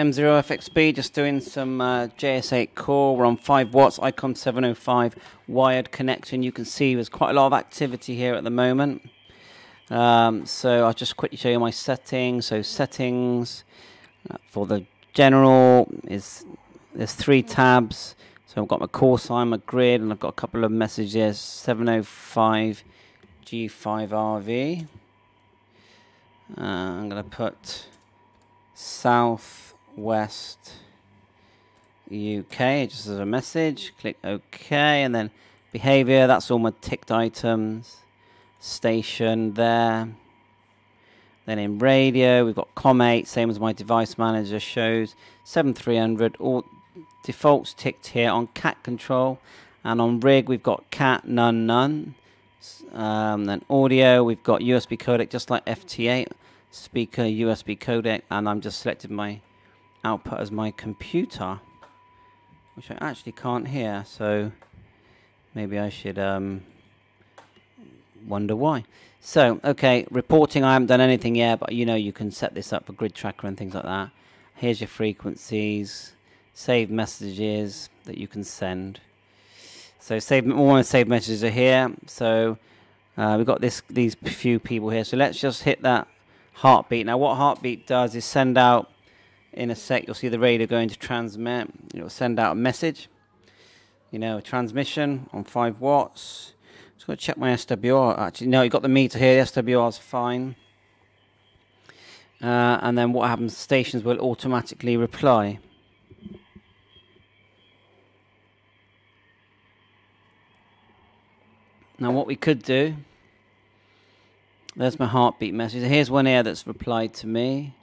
M0FXB, just doing some uh, JS8Call. We're on 5 watts, Icom 705 wired connection. You can see there's quite a lot of activity here at the moment. Um, so I'll just quickly show you my settings. So settings uh, for the general is there's three tabs. So I've got my call sign, my grid, and I've got a couple of messages. 705 G5RV. Uh, I'm going to put South West UK just as a message. Click OK, and then behavior. That's all my ticked items. Station there. Then in radio, we've got COM8, same as my device manager shows. 7300, all defaults ticked here on CAT control. And on rig, we've got CAT, none, none. Um, then audio, we've got USB codec, just like FT8. Speaker, USB codec, and I'm just selected my output as my computer, which I actually can't hear, so maybe I should um, wonder why. So, okay, reporting, I haven't done anything yet, but you know you can set this up for GridTracker and things like that. Here's your frequencies, save messages that you can send. So save all my saved messages are here. So uh, we've got this these few people here. So let's just hit that heartbeat. Now what heartbeat does is send out in a sec, you'll see the radio going to transmit. It'll send out a message, you know, a transmission on 5 watts. Just got to check my SWR. Actually, no, you got the meter here. The SWR is fine. Uh, and then what happens? Stations will automatically reply. Now, what we could do. There's my heartbeat message. Here's one here that's replied to me.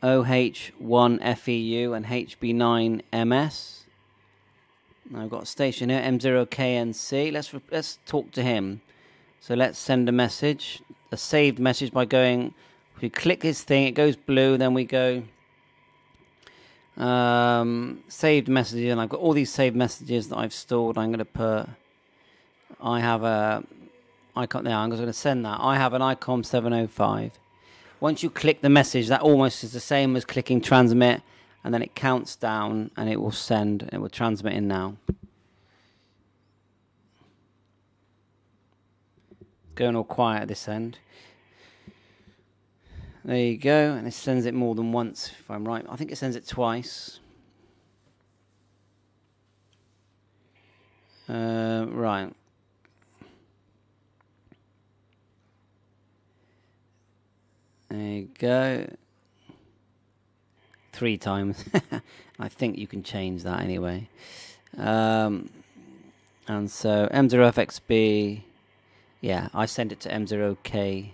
OH1FEU and HB9MS. I've got a station here, M0KNC. Let's let's talk to him. So let's send a message, a saved message by going. If we click his thing, it goes blue. Then we go um, saved messages, and I've got all these saved messages that I've stored. I'm going to put. I have a Icom now. I'm just going to send that. I have an ICOM 705 once you click the message, that almost is the same as clicking transmit, and then it counts down and it will send, it will transmit in now. Going all quiet at this end. There you go, and it sends it more than once, if I'm right. I think it sends it twice. Uh, right. There you go. Three times. I think you can change that anyway. Um, and so M0FXB, yeah, I send it to M0K.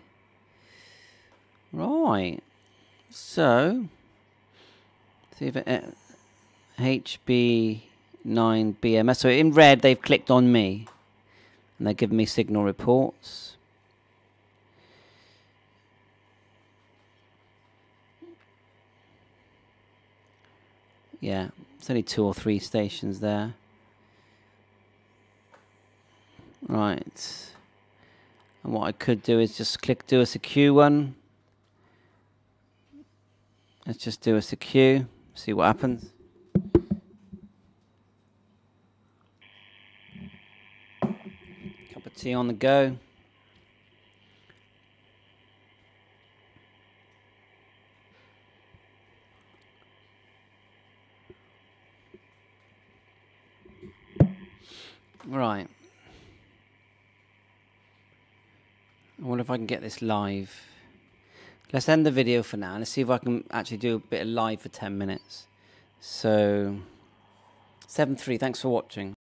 Right. So, see if it, uh, HB9BMS. So in red, they've clicked on me. And they're giving me signal reports. Yeah, it's only two or three stations there. Right. And what I could do is just click do a secure one. Let's just do a secure, see what happens. Cup of tea on the go. Right. I wonder if I can get this live. Let's end the video for now. And let's see if I can actually do a bit of live for 10 minutes. So, 7-3, thanks for watching.